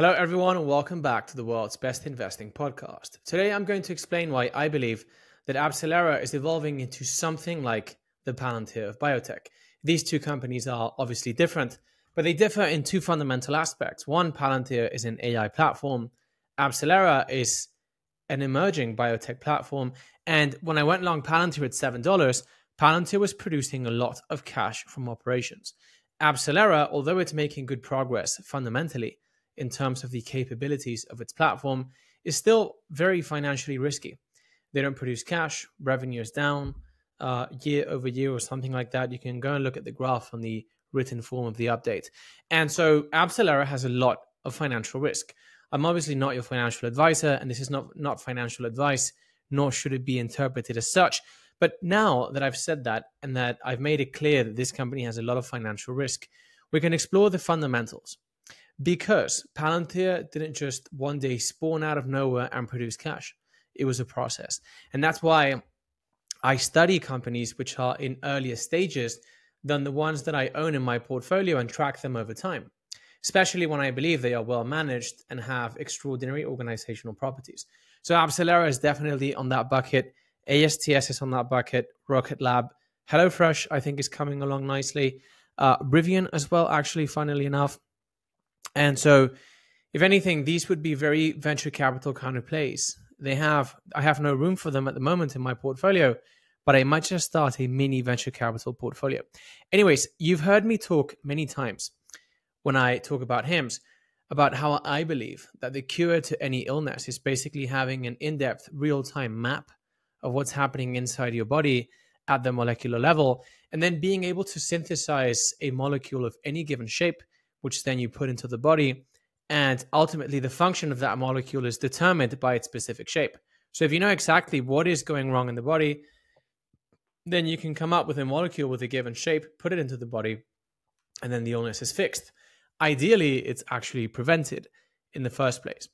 Hello, everyone, and welcome back to the world's best investing podcast. Today, I'm going to explain why I believe that AbCellera is evolving into something like the Palantir of biotech. These two companies are obviously different, but they differ in two fundamental aspects. One, Palantir is an AI platform, AbCellera is an emerging biotech platform. And when I went long Palantir at $7, Palantir was producing a lot of cash from operations. AbCellera, although it's making good progress fundamentally in terms of the capabilities of its platform, is still very financially risky. They don't produce cash, revenue is down uh, year over year or something like that. You can go and look at the graph on the written form of the update. And so AbCellera has a lot of financial risk. I'm obviously not your financial advisor, and this is not, not financial advice, nor should it be interpreted as such. But now that I've said that and that I've made it clear that this company has a lot of financial risk, we can explore the fundamentals. Because Palantir didn't just one day spawn out of nowhere and produce cash, it was a process. And that's why I study companies which are in earlier stages than the ones that I own in my portfolio and track them over time especially when I believe they are well managed and have extraordinary organizational properties. So AbCellera is definitely on that bucket. ASTS is on that bucket. Rocket Lab, HelloFresh, I think is coming along nicely. Uh, Rivian as well, actually, funnily enough. And so, if anything, these would be very venture capital kind of plays. They have, I have no room for them at the moment in my portfolio, but I might just start a mini venture capital portfolio. Anyways, you've heard me talk many times when I talk about HIMS about how I believe that the cure to any illness is basically having an in depth, real time map of what's happening inside your body at the molecular level, and then being able to synthesize a molecule of any given shape, which then you put into the body. And ultimately, the function of that molecule is determined by its specific shape. So, if you know exactly what is going wrong in the body, then you can come up with a molecule with a given shape, put it into the body, and then the illness is fixed ideally it's actually prevented in the first place.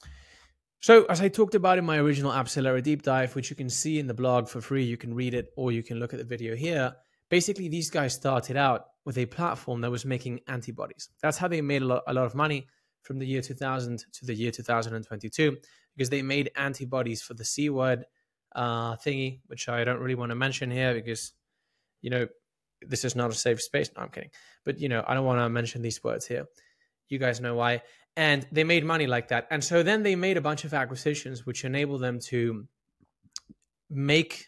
So, as I talked about in my original AbCellera deep dive, which you can see in the blog for free, you can read it or you can look at the video here. Basically, these guys started out with a platform that was making antibodies. That's how they made a lot, a lot of money from the year 2000 to the year 2022 because they made antibodies for the C word uh, thingy, which I don't really want to mention here because, you know, this is not a safe space. No, I'm kidding. But, you know, I don't want to mention these words here. You guys know why. And they made money like that. And so then they made a bunch of acquisitions which enable them to make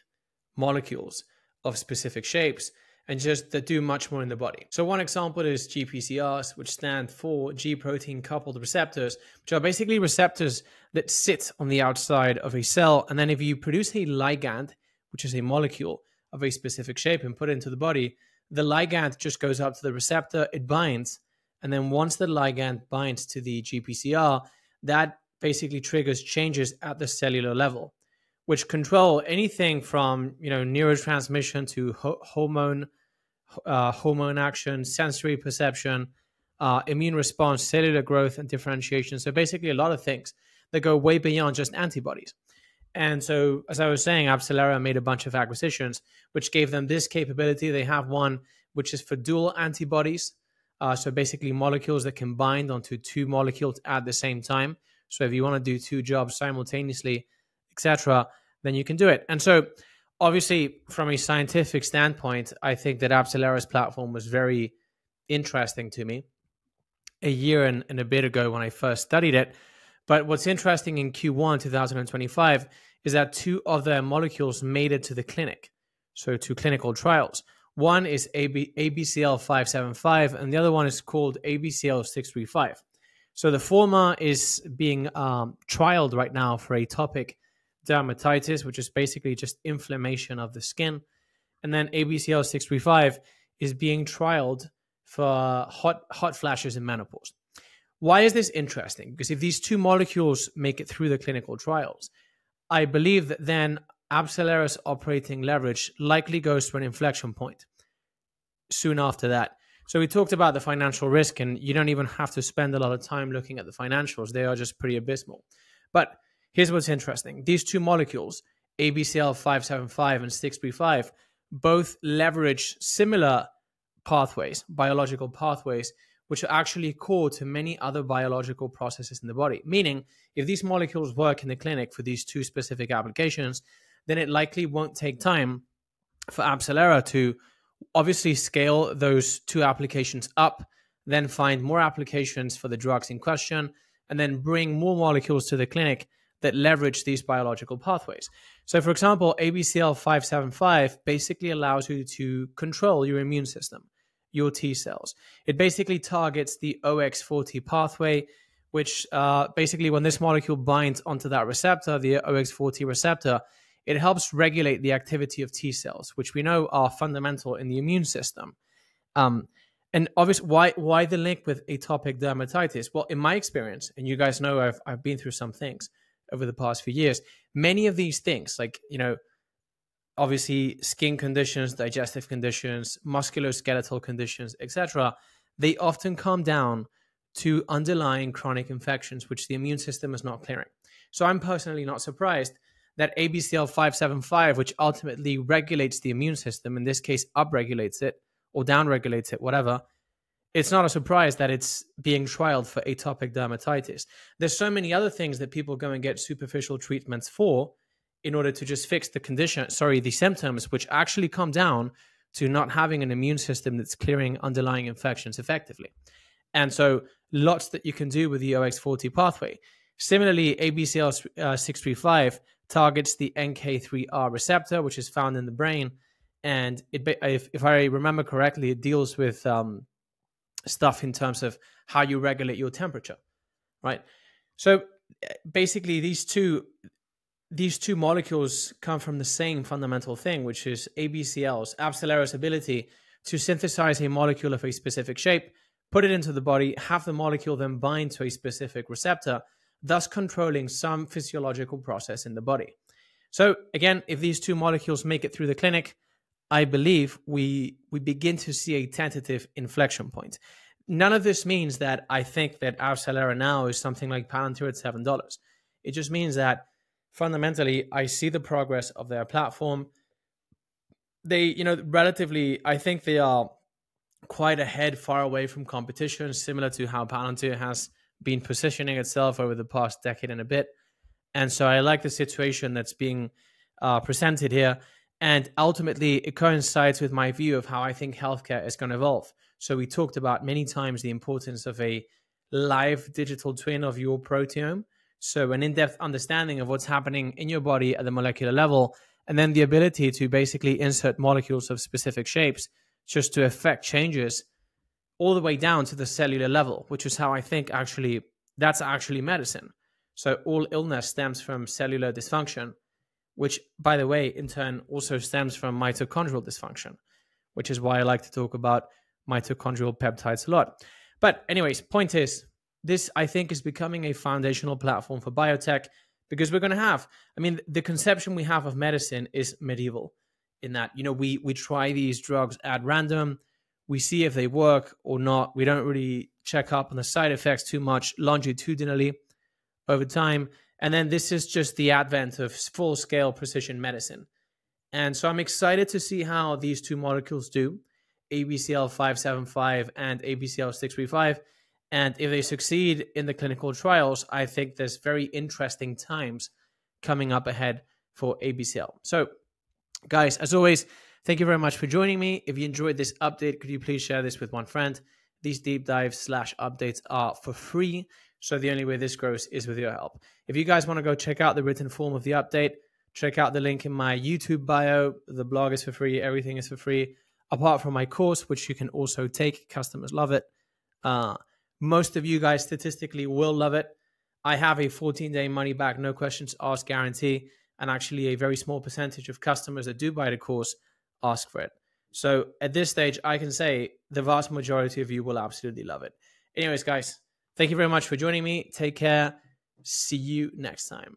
molecules of specific shapes and just that do much more in the body. So one example is GPCRs, which stand for G protein coupled receptors, which are basically receptors that sit on the outside of a cell. And then if you produce a ligand, which is a molecule of a specific shape and put it into the body, the ligand just goes up to the receptor, it binds, and then once the ligand binds to the GPCR, that basically triggers changes at the cellular level, which control anything from you know neurotransmission to ho- hormone uh, hormone action, sensory perception, uh, immune response, cellular growth, and differentiation. So basically, a lot of things that go way beyond just antibodies. And so, as I was saying, AbCellera made a bunch of acquisitions, which gave them this capability. They have one which is for dual antibodies. Uh, so basically, molecules that can bind onto two molecules at the same time. So if you want to do two jobs simultaneously, etc., then you can do it. And so, obviously, from a scientific standpoint, I think that AbCellera's platform was very interesting to me a year and, and a bit ago when I first studied it. But what's interesting in Q1 2025 is that two of their molecules made it to the clinic, so to clinical trials. One is AB, ABCL 575, and the other one is called ABCL 635. So the former is being um, trialed right now for atopic dermatitis, which is basically just inflammation of the skin. And then ABCL 635 is being trialed for hot, hot flashes in menopause. Why is this interesting? Because if these two molecules make it through the clinical trials, I believe that then AbCellera's operating leverage likely goes to an inflection point soon after that. So we talked about the financial risk, and you don't even have to spend a lot of time looking at the financials. They are just pretty abysmal. But here's what's interesting these two molecules, ABCL 575 and 635, both leverage similar pathways, biological pathways, which are actually core to many other biological processes in the body. Meaning, if these molecules work in the clinic for these two specific applications, then it likely won't take time for AbCellera to obviously scale those two applications up, then find more applications for the drugs in question, and then bring more molecules to the clinic that leverage these biological pathways. So, for example, ABCL 575 basically allows you to control your immune system your T cells. It basically targets the OX40 pathway, which uh, basically, when this molecule binds onto that receptor, the OX40 receptor, it helps regulate the activity of T cells, which we know are fundamental in the immune system. Um, and obviously, why why the link with atopic dermatitis? Well, in my experience, and you guys know I've I've been through some things over the past few years. Many of these things, like you know, obviously skin conditions, digestive conditions, musculoskeletal conditions, etc., they often come down to underlying chronic infections, which the immune system is not clearing. So I'm personally not surprised that ABCL 575, which ultimately regulates the immune system, in this case, upregulates it or downregulates it, whatever, it's not a surprise that it's being trialed for atopic dermatitis. There's so many other things that people go and get superficial treatments for in order to just fix the condition, sorry, the symptoms, which actually come down to not having an immune system that's clearing underlying infections effectively. And so, lots that you can do with the OX40 pathway. Similarly, ABCL uh, 635 targets the NK3R receptor, which is found in the brain. And it, if, if I remember correctly, it deals with um, stuff in terms of how you regulate your temperature, right? So eh, basically, these two these two molecules come from the same fundamental thing, which is ABCL's, AbCellera's ability to synthesize a molecule of a specific shape, put it into the body, have the molecule then bind to a specific receptor, thus controlling some physiological process in the body. So again, if these two molecules make it through the clinic, I believe we we begin to see a tentative inflection point. None of this means that I think that AbCellera now is something like Palantir at seven dollars. It just means that fundamentally, I see the progress of their platform. They, you know, relatively, I think they are quite ahead, far away from competition, similar to how Palantir has been positioning itself over the past decade and a bit. And so I like the situation that's being uh, presented here. And ultimately, it coincides with my view of how I think healthcare is going to evolve. So we talked about many times the importance of a live digital twin of your proteome so, an in depth understanding of what's happening in your body at the molecular level, and then the ability to basically insert molecules of specific shapes just to affect changes all the way down to the cellular level, which is how I think actually that's actually medicine. So, all illness stems from cellular dysfunction, which, by the way, in turn also stems from mitochondrial dysfunction, which is why I like to talk about mitochondrial peptides a lot. But, anyways, point is, this I think is becoming a foundational platform for biotech because we're going to have I mean the conception we have of medicine is medieval in that you know we we try these drugs at random. We see if they work or not. We don't really check up on the side effects too much longitudinally. Over time and then this is just the advent of full scale precision medicine and so i'm excited to see how these two molecules do abcl 575 and abcl 635 and if they succeed in the clinical trials, I think there's very interesting times coming up ahead for ABCL. So, guys, as always, thank you very much for joining me. If you enjoyed this update, could you please share this with one friend? These deep dives slash updates are for free. So the only way this grows is with your help. If you guys want to go check out the written form of the update, check out the link in my YouTube bio. The blog is for free. Everything is for free, apart from my course, which you can also take. Customers love it. Uh, most of you guys statistically will love it. I have a 14 day money back, no questions asked guarantee. And actually, a very small percentage of customers that do buy the course ask for it. So at this stage, I can say the vast majority of you will absolutely love it. Anyways, guys, thank you very much for joining me. Take care. See you next time.